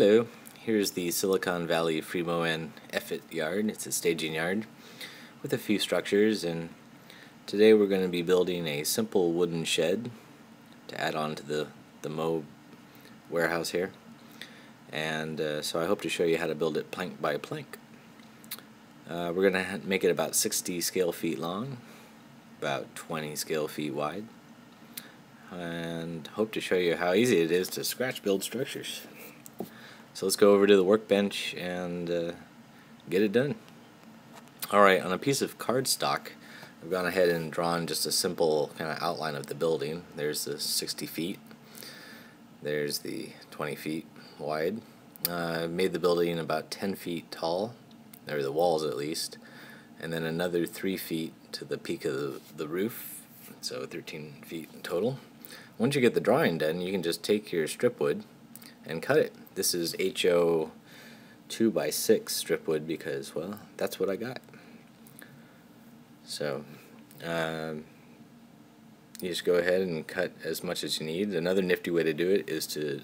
Hello, here's the Silicon Valley Free-moN Effett yard. It's a staging yard with a few structures and today we're going to be building a simple wooden shed to add on to the, the MOW warehouse here. And uh, so I hope to show you how to build it plank by plank. Uh, we're going to make it about 60 scale feet long, about 20 scale feet wide, and hope to show you how easy it is to scratch build structures. So let's go over to the workbench and uh, get it done. Alright, on a piece of cardstock, I've gone ahead and drawn just a simple kind of outline of the building. There's the 60 feet. There's the 20 feet wide. Uh, made the building about 10 feet tall, or the walls at least, and then another 3 feet to the peak of the, the roof, so 13 feet in total. Once you get the drawing done, you can just take your strip wood and cut it. This is HO 2 by 6 strip wood because, well, that's what I got. So, um, you just go ahead and cut as much as you need. Another nifty way to do it is to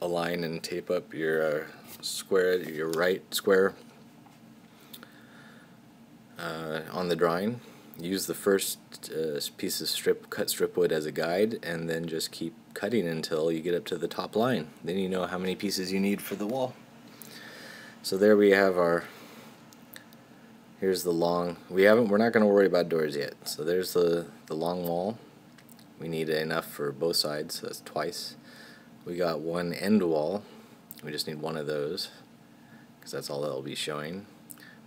align and tape up your uh, square, your right square uh, on the drawing. Use the first uh, piece of strip cut strip wood as a guide, and then just keep cutting until you get up to the top line. Then you know how many pieces you need for the wall. So there we have our. Here's the long. We haven't. We're not going to worry about doors yet. So there's the the long wall. We need enough for both sides. So that's twice. We got one end wall. We just need one of those because that's all that'll be showing.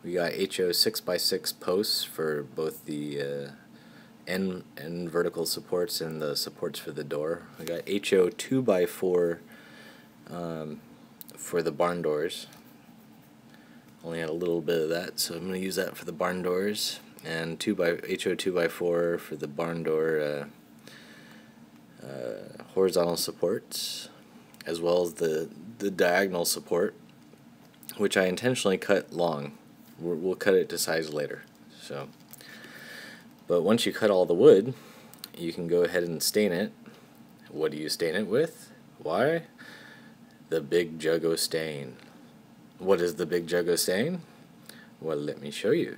We got HO 6x6 posts for both the uh, end, end vertical supports and the supports for the door. We got HO 2x4 um, for the barn doors. Only had a little bit of that, so I'm going to use that for the barn doors. And 2 by HO 2x4 for the barn door uh, uh, horizontal supports, as well as the, the diagonal support, which I intentionally cut long we'll cut it to size later. So, but once you cut all the wood, you can go ahead and stain it. What do you stain it with? Why? The Big Jug O stain. What is the Big Jug O stain? Well, let me show you.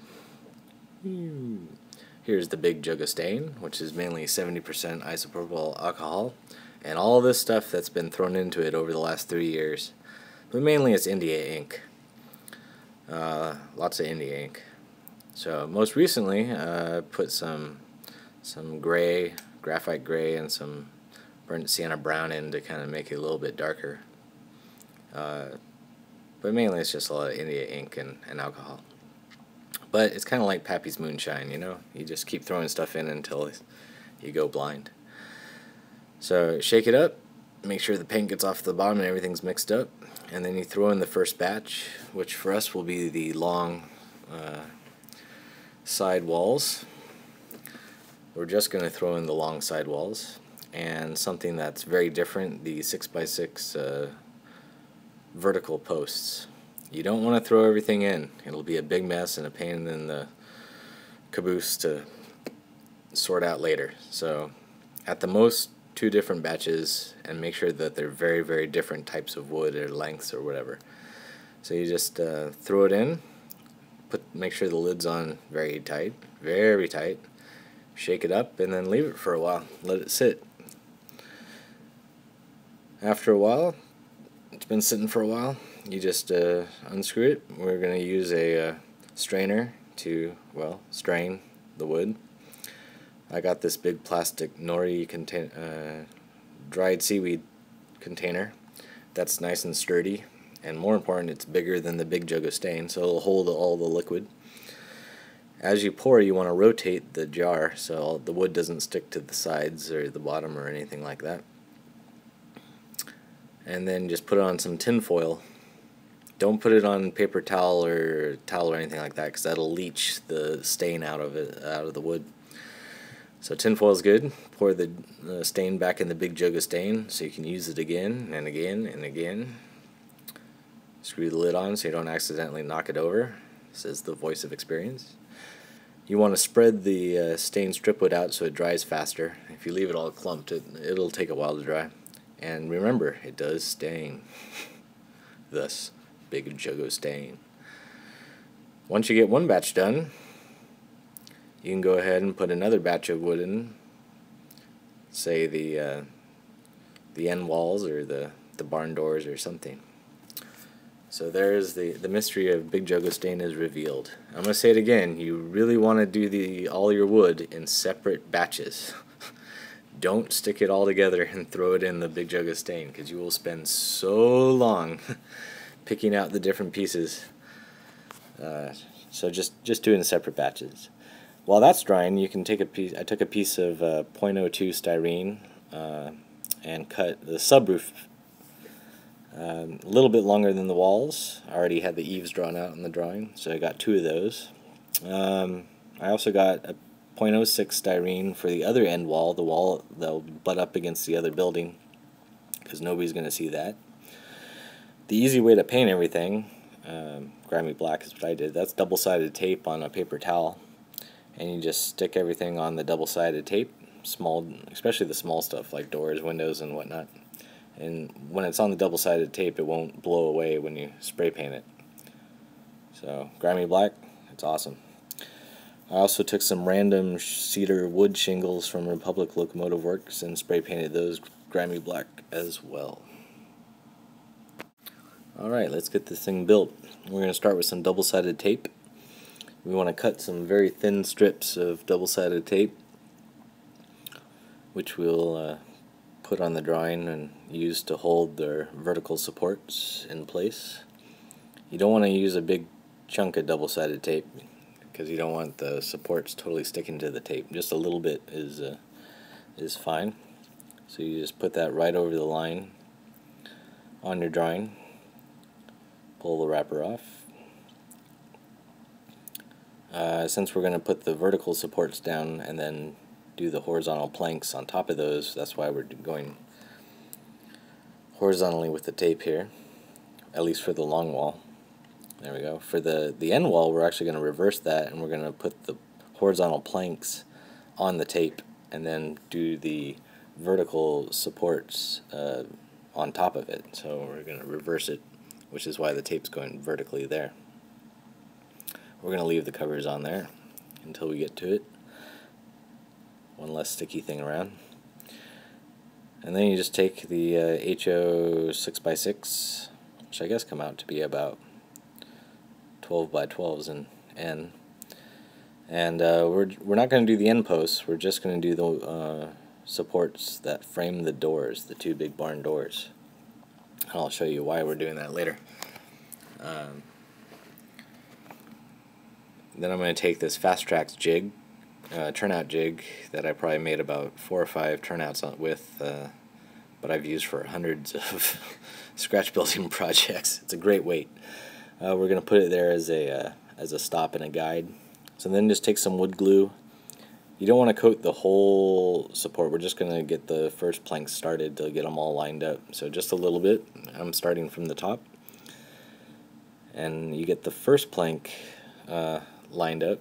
Here's the Big Jug O stain, which is mainly 70% isopropyl alcohol, and all this stuff that's been thrown into it over the last three years. But mainly it's India ink. Uh, lots of India ink. So most recently, I uh, put some some gray, graphite gray, and some burnt sienna brown in to kind of make it a little bit darker. Uh, but mainly it's just a lot of India ink and, and alcohol. But it's kind of like Pappy's Moonshine, you know? You just keep throwing stuff in until you go blind. So shake it up, make sure the paint gets off the bottom and everything's mixed up and then you throw in the first batch which for us will be the long uh, side walls. We're just going to throw in the long side walls and something that's very different the 6x6 uh, vertical posts. You don't want to throw everything in. It'll be a big mess and a pain in the caboose to sort out later. So at the most two different batches and make sure that they're very very different types of wood or lengths or whatever. So you just uh, throw it in put make sure the lid's on very tight very tight shake it up and then leave it for a while. Let it sit. After a while it's been sitting for a while you just uh, unscrew it. We're going to use a uh, strainer to well strain the wood I got this big plastic nori contain uh, dried seaweed container that's nice and sturdy and more important it's bigger than the big jug of stain so it'll hold all the liquid. As you pour you want to rotate the jar so the wood doesn't stick to the sides or the bottom or anything like that. And then just put it on some tin foil. Don't put it on paper towel or towel or anything like that because that'll leach the stain out of it out of the wood so tinfoil is good. Pour the uh, stain back in the big jug of stain so you can use it again and again and again. Screw the lid on so you don't accidentally knock it over, says the voice of experience. You want to spread the uh, stained strip wood out so it dries faster. If you leave it all clumped, it, it'll take a while to dry. And remember, it does stain. thus Big jug of stain. Once you get one batch done, you can go ahead and put another batch of wood in, say the uh, the end walls or the, the barn doors or something. So there's the, the mystery of Big Juggo Stain is revealed. I'm going to say it again. You really want to do the all your wood in separate batches. Don't stick it all together and throw it in the Big Juggo Stain because you will spend so long picking out the different pieces. Uh, so just, just do it in separate batches. While that's drying, you can take a piece. I took a piece of uh, 0.02 styrene uh, and cut the subroof um, a little bit longer than the walls. I already had the eaves drawn out in the drawing, so I got two of those. Um, I also got a 0.06 styrene for the other end wall, the wall that'll butt up against the other building, because nobody's going to see that. The easy way to paint everything, um, grimy black is what I did, that's double-sided tape on a paper towel, and you just stick everything on the double-sided tape, small, especially the small stuff like doors, windows, and whatnot. And when it's on the double-sided tape it won't blow away when you spray paint it. So grimy black it's awesome. I also took some random cedar wood shingles from Republic Locomotive Works and spray painted those grimy black as well. Alright let's get this thing built. We're going to start with some double-sided tape we want to cut some very thin strips of double-sided tape which we'll uh, put on the drawing and use to hold their vertical supports in place. You don't want to use a big chunk of double-sided tape because you don't want the supports totally sticking to the tape. Just a little bit is uh, is fine. So you just put that right over the line on your drawing. Pull the wrapper off. Uh, since we're going to put the vertical supports down and then do the horizontal planks on top of those. That's why we're going horizontally with the tape here, at least for the long wall. There we go. For the, the end wall, we're actually going to reverse that, and we're going to put the horizontal planks on the tape, and then do the vertical supports uh, on top of it. So we're going to reverse it, which is why the tape's going vertically there. We're going to leave the covers on there until we get to it one less sticky thing around. And then you just take the uh, HO 6x6, which I guess come out to be about 12 by 12s in N. And uh, we're, we're not going to do the end posts, we're just going to do the uh, supports that frame the doors, the two big barn doors. And I'll show you why we're doing that later. Um, then I'm going to take this Fast Tracks jig uh, turnout jig that I probably made about four or five turnouts with, uh, but I've used for hundreds of scratch building projects. It's a great weight. Uh, we're going to put it there as a, uh, as a stop and a guide. So then just take some wood glue. You don't want to coat the whole support. We're just going to get the first planks started to get them all lined up. So just a little bit. I'm starting from the top. And you get the first plank uh, lined up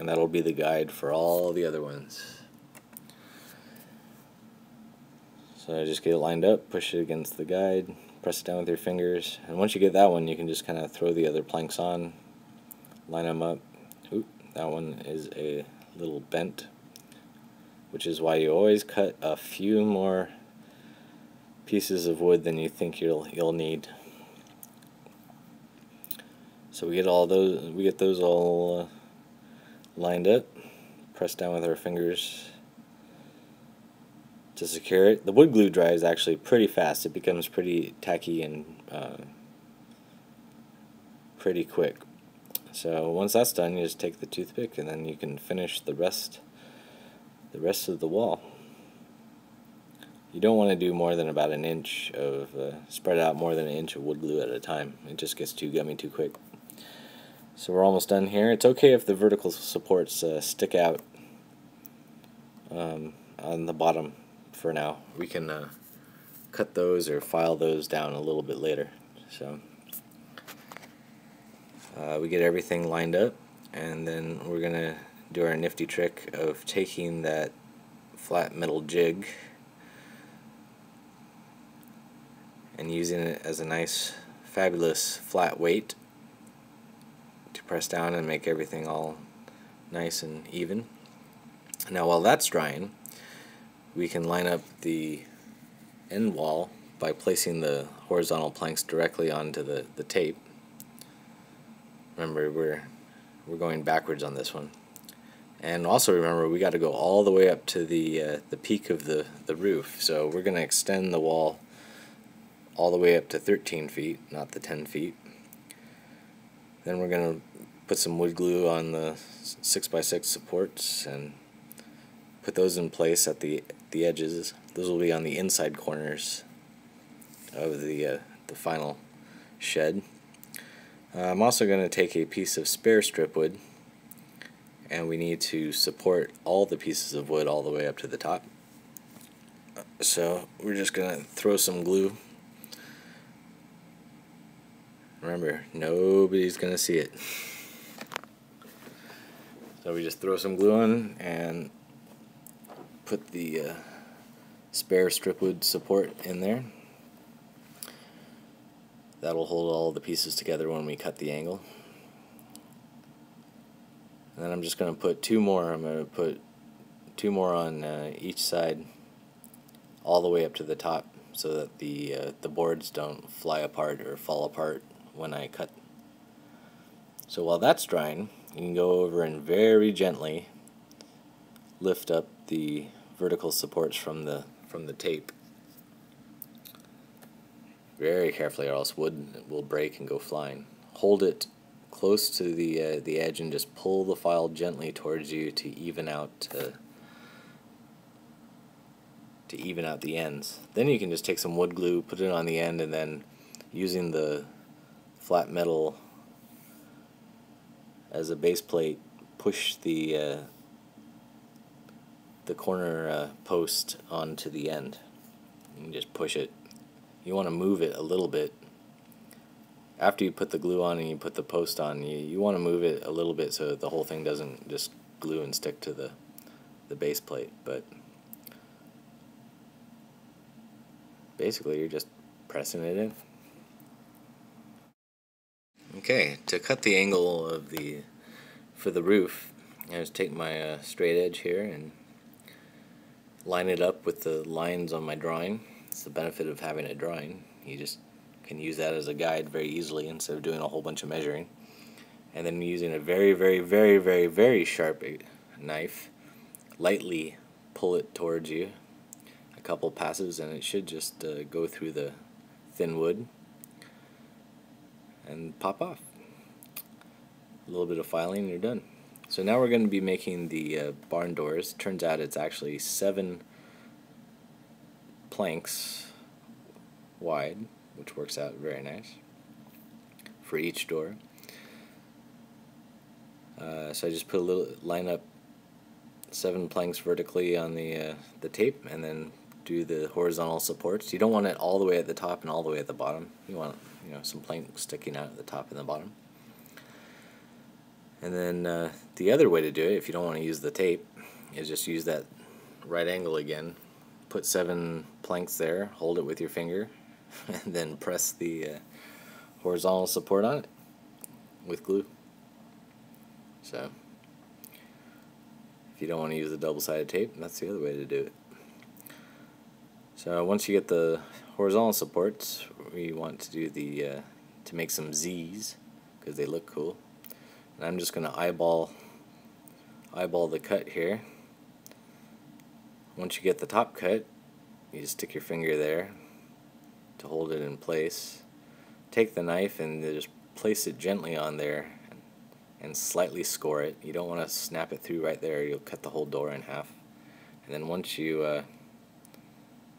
and that'll be the guide for all the other ones. So just get it lined up, push it against the guide, press it down with your fingers, and once you get that one, you can just kind of throw the other planks on, line them up. Oop, that one is a little bent, which is why you always cut a few more pieces of wood than you think you'll you'll need. So we get all those we get those all uh, lined up, press down with our fingers to secure it. The wood glue dries actually pretty fast. It becomes pretty tacky and uh, pretty quick. So once that's done, you just take the toothpick and then you can finish the rest the rest of the wall. You don't want to do more than about an inch of uh, spread out more than an inch of wood glue at a time. It just gets too gummy too quick. So we're almost done here. It's okay if the vertical supports uh, stick out um, on the bottom for now. We can uh, cut those or file those down a little bit later. So uh, we get everything lined up and then we're going to do our nifty trick of taking that flat metal jig and using it as a nice fabulous flat weight press down and make everything all nice and even. Now while that's drying, we can line up the end wall by placing the horizontal planks directly onto the, the tape. Remember, we're, we're going backwards on this one. And also remember, we got to go all the way up to the, uh, the peak of the, the roof. So we're going to extend the wall all the way up to 13 feet, not the 10 feet. Then we're going to put some wood glue on the 6x6 supports and put those in place at the the edges. Those will be on the inside corners of the uh, the final shed. Uh, I'm also going to take a piece of spare strip wood and we need to support all the pieces of wood all the way up to the top. So we're just going to throw some glue. Remember, nobody's going to see it. So we just throw some glue on and put the uh, spare strip wood support in there. That'll hold all the pieces together when we cut the angle. And then I'm just going to put two more. I'm going to put two more on uh, each side all the way up to the top so that the uh, the boards don't fly apart or fall apart when I cut. So while that's drying, you can go over and very gently lift up the vertical supports from the from the tape. Very carefully or else wood will break and go flying. Hold it close to the uh, the edge and just pull the file gently towards you to even out to, to even out the ends. Then you can just take some wood glue put it on the end and then using the flat metal as a base plate, push the uh, the corner uh, post onto the end. You can just push it. You want to move it a little bit. After you put the glue on and you put the post on, you, you want to move it a little bit so the whole thing doesn't just glue and stick to the, the base plate. But basically you're just pressing it in. Okay, to cut the angle of the for the roof, I just take my uh, straight edge here and line it up with the lines on my drawing. It's the benefit of having a drawing. You just can use that as a guide very easily instead of doing a whole bunch of measuring. And then using a very, very, very, very, very sharp knife, lightly pull it towards you a couple passes and it should just uh, go through the thin wood and pop off. A little bit of filing and you're done. So now we're going to be making the uh, barn doors. Turns out it's actually seven planks wide, which works out very nice for each door. Uh, so I just put a little line up seven planks vertically on the uh, the tape and then do the horizontal supports. You don't want it all the way at the top and all the way at the bottom. You want you know some planks sticking out at the top and the bottom. And then uh, the other way to do it, if you don't want to use the tape, is just use that right angle again. Put seven planks there, hold it with your finger, and then press the uh, horizontal support on it with glue. So, if you don't want to use the double-sided tape, that's the other way to do it. So once you get the horizontal supports, we want to do the uh, to make some Z's because they look cool. And I'm just going to eyeball eyeball the cut here. Once you get the top cut, you just stick your finger there to hold it in place. Take the knife and just place it gently on there and slightly score it. You don't want to snap it through right there, you'll cut the whole door in half. And then once you uh,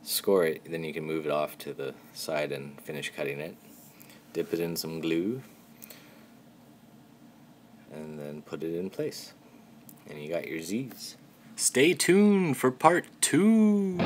score it, then you can move it off to the side and finish cutting it. Dip it in some glue and then put it in place. And you got your Z's. Stay tuned for part two.